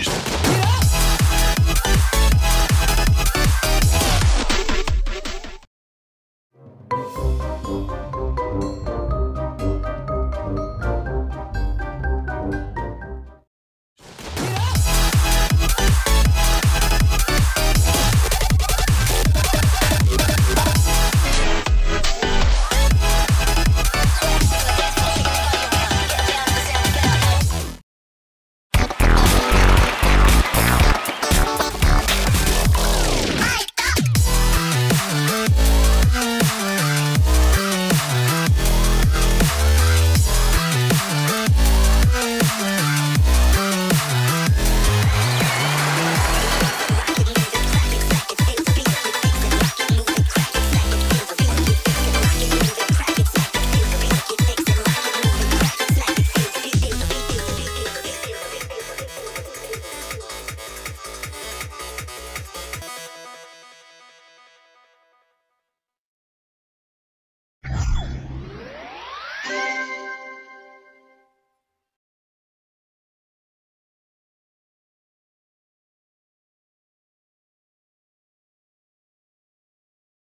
isto.